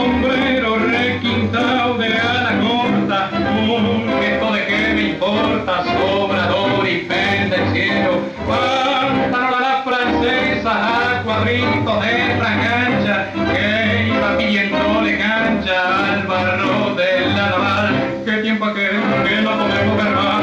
sombrero requintado de gala corta, un gesto de que me importa, sobrador y pendenciero, pantalón a la francesa, a cuadritos de cancha, que iba pidiéndole cancha al barro del la naval, qué tiempo aquel que no podemos cargar.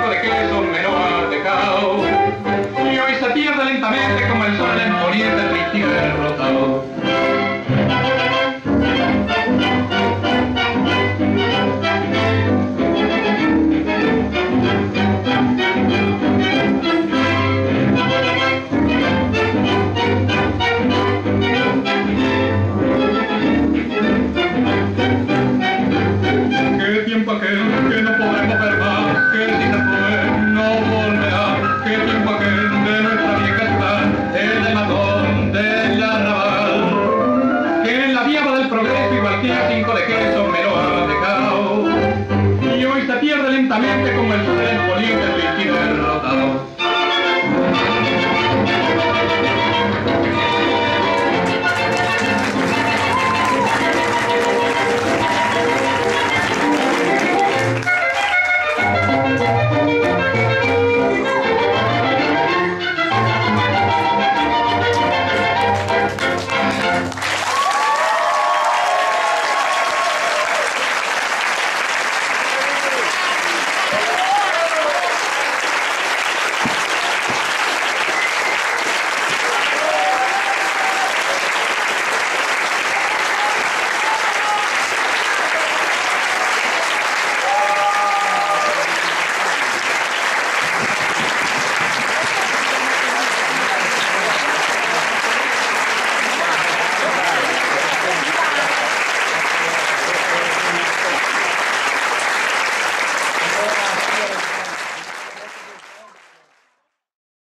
cuenco de queso me lo has dejado. Y hoy se pierde lentamente como el sol en poniente triste y derrotado. Lentamente como el tren